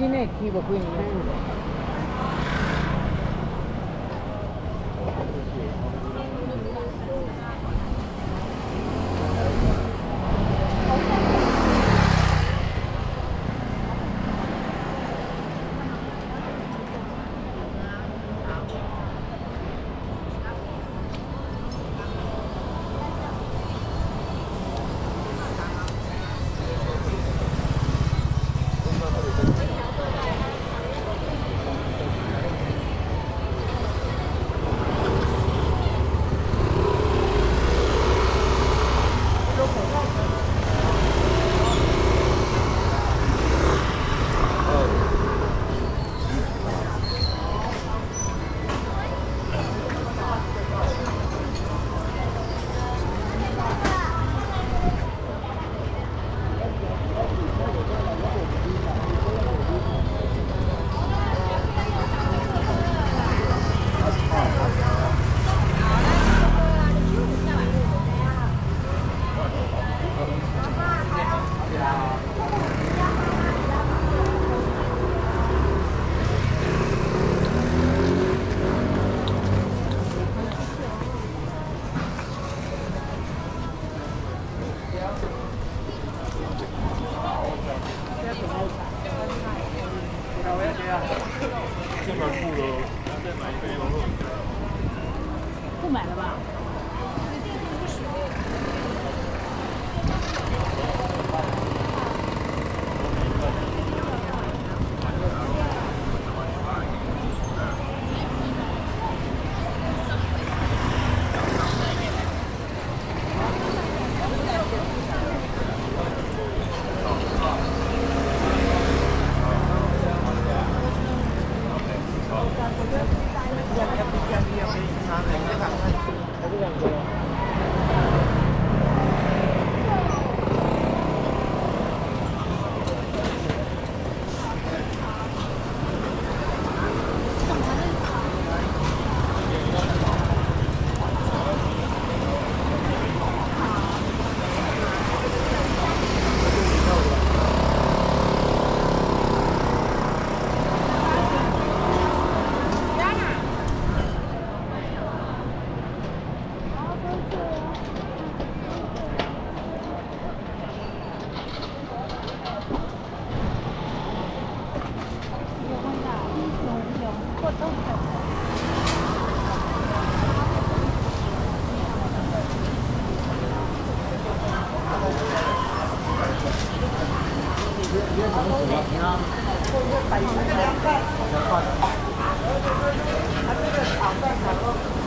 sin equivoco in niente. 买的吧？这个炒饭炒肉。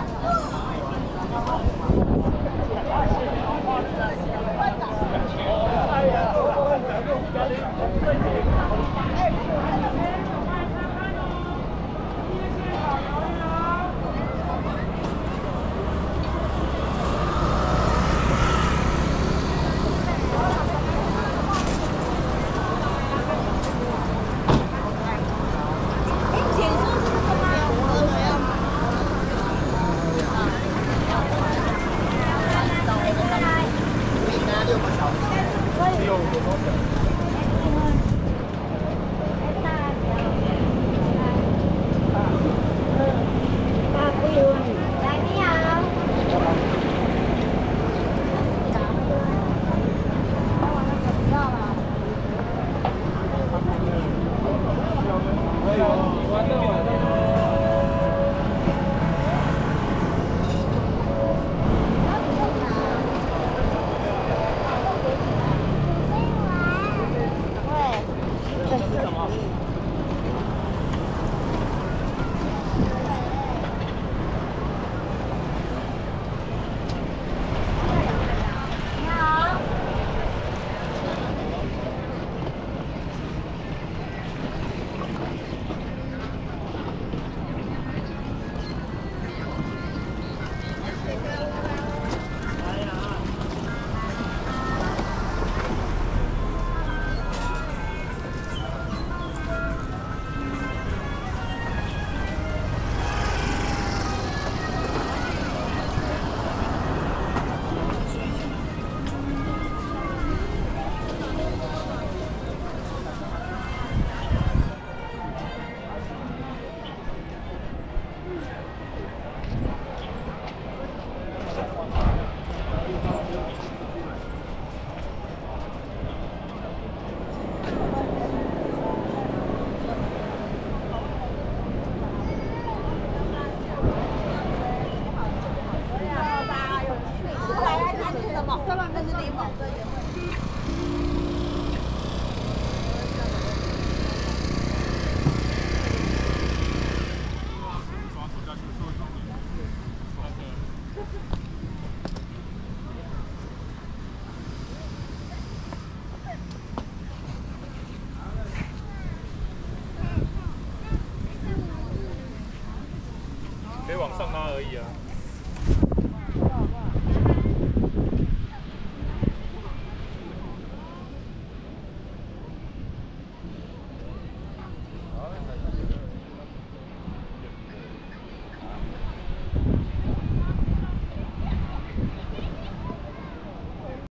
Oh! 上拉而已啊。